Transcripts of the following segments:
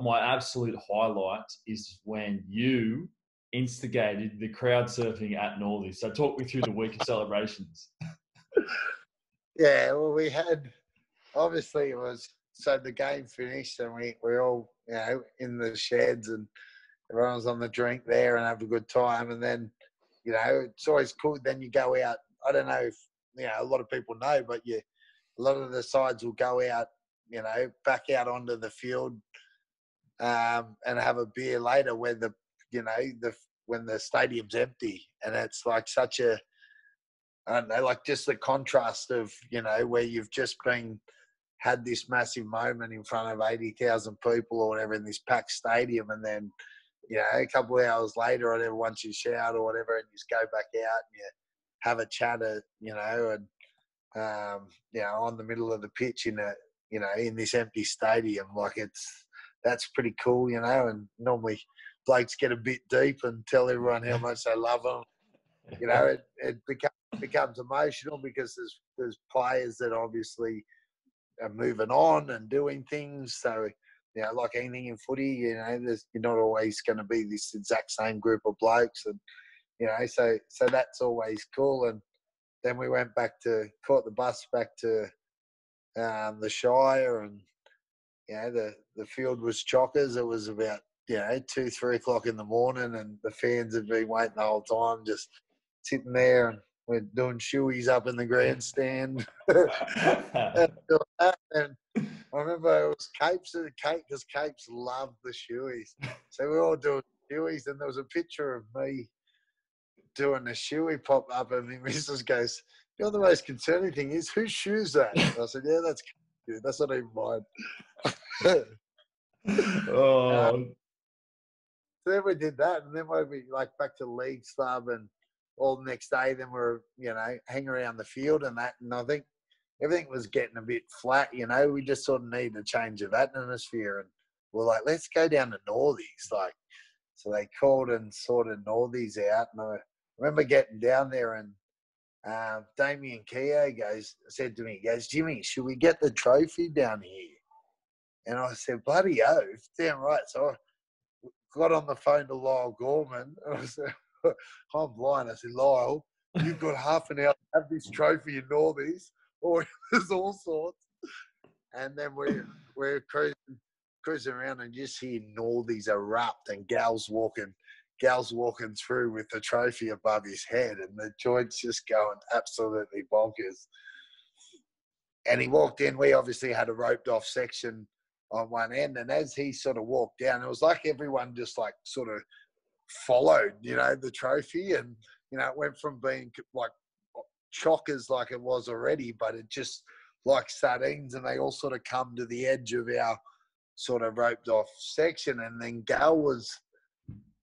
my absolute highlight is when you instigated the crowd surfing at Northey. So talk me through the week of celebrations. Yeah, well, we had obviously it was so the game finished and we we all you know in the sheds and everyone was on the drink there and have a good time and then you know it's always cool. Then you go out. I don't know if you know a lot of people know, but you a lot of the sides will go out you know back out onto the field um, and have a beer later when the you know the when the stadium's empty. And it's like such a I don't know, like just the contrast of you know where you've just been had this massive moment in front of eighty thousand people or whatever in this packed stadium, and then you know a couple of hours later, or whatever, once you shout or whatever, and you just go back out and you have a chat, at, you know, and um, you know on the middle of the pitch in a you know in this empty stadium, like it's that's pretty cool, you know, and normally blokes get a bit deep and tell everyone how much they love them. You know, it, it becomes becomes emotional because there's there's players that obviously are moving on and doing things. So you know, like anything in footy, you know, there's, you're not always going to be this exact same group of blokes, and you know, so so that's always cool. And then we went back to caught the bus back to um, the Shire, and you know, the the field was chockers. It was about you know two three o'clock in the morning, and the fans had been waiting the whole time, just sitting there and we're doing shoeies up in the grandstand. and, I remember it was Capes and Cape because Capes loved the shoeies. So we were all doing shoeies, and there was a picture of me doing the shoey pop up, and the missus goes, "You know, the most concerning thing is whose shoes that?" I said, "Yeah, that's good. That's not even mine." oh. Um, so then we did that, and then we like back to league club and all the next day. Then we are you know hanging around the field and that, and I think everything was getting a bit flat. You know, we just sort of needed a change of atmosphere, and we're like, let's go down to Northies. Like, so they called and sorted Northies out, and I remember getting down there and. Um, Damian Keogh goes said to me, he goes, Jimmy, should we get the trophy down here? And I said, bloody oath, damn right. So I got on the phone to Lyall Gorman and I said, I'm blind. I said, Lyle, you've got half an hour to have this trophy in Northies, or there's all sorts. And then we're, we're cruising, cruising around and just hear Northies erupt and Gal's walking, Gal's walking through with the trophy above his head and the joints just going absolutely bonkers. And he walked in. We obviously had a roped off section on one end. And as he sort of walked down, it was like everyone just like sort of followed, you know, the trophy. And, you know, it went from being like chockers like it was already, but it just like sardines and they all sort of come to the edge of our sort of roped off section. And then Gal was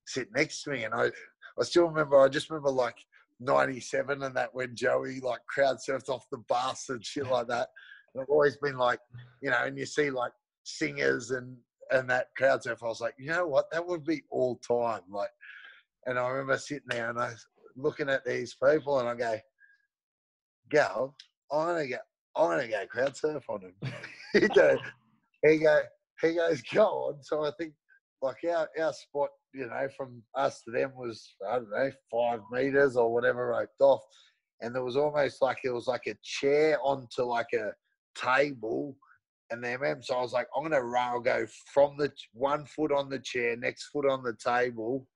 sitting next to me. And I, I still remember, I just remember like 97 and that when Joey like crowd surfed off the bus and shit like that. And I've always been like, you know, and you see like singers and and that crowd surf. I was like, you know what, that would be all time. Like, and I remember sitting there and I was looking at these people and I go, Gal, I'm gonna go, I'm gonna go crowd surf on him. he go, he go, he goes, go on. So I think like our our spot, you know, from us to them was I don't know five meters or whatever roped off, and there was almost like it was like a chair onto like a table and the MM. So I was like, I'm gonna run. I'll go from the one foot on the chair, next foot on the table,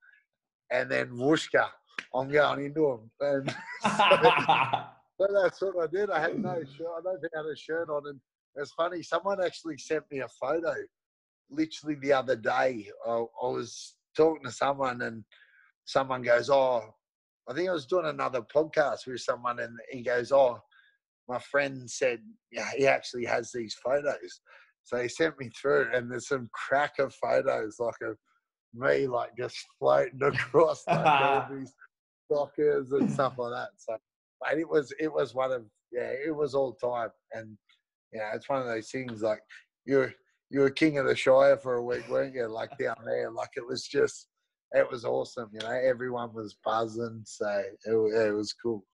and then whooshka, I'm going into them. And so, that's what I did. I had no shirt. I don't think I had a shirt on. And it's funny. Someone actually sent me a photo, literally the other day. I, I was talking to someone, and someone goes, "Oh." I think I was doing another podcast with someone, and he goes, "Oh, my friend said yeah, he actually has these photos. So he sent me through, and there's some cracker photos like of me like just floating across like all these dockers and stuff like that. So, but it was it was one of yeah, it was all time, and you know, it's one of those things like you're you were king of the Shire for a week, weren't you? Like down there, like it was just it was awesome. You know, everyone was buzzing, so it, it was cool.